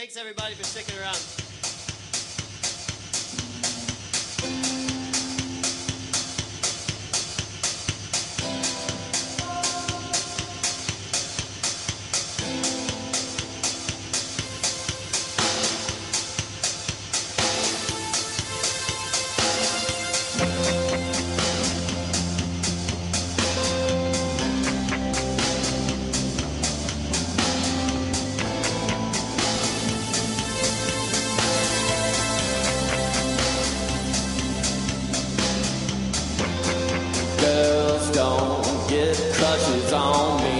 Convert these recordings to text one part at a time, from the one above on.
Thanks everybody for sticking around. Get crushes on me.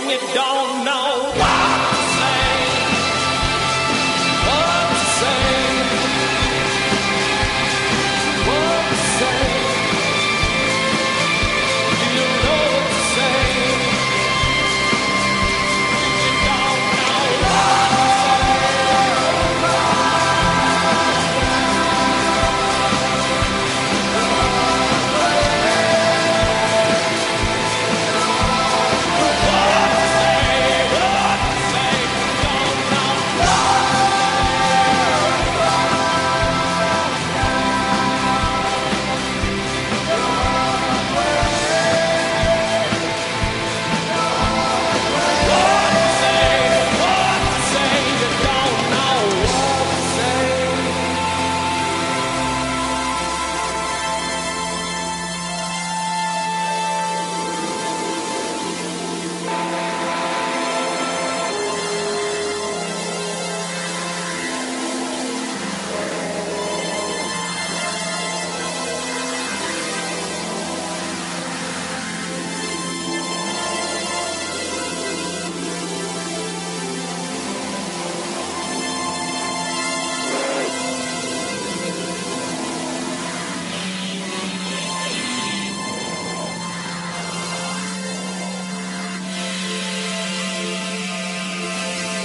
when you don't know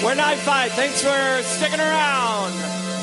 We're KNIFIGHT. Thanks for sticking around.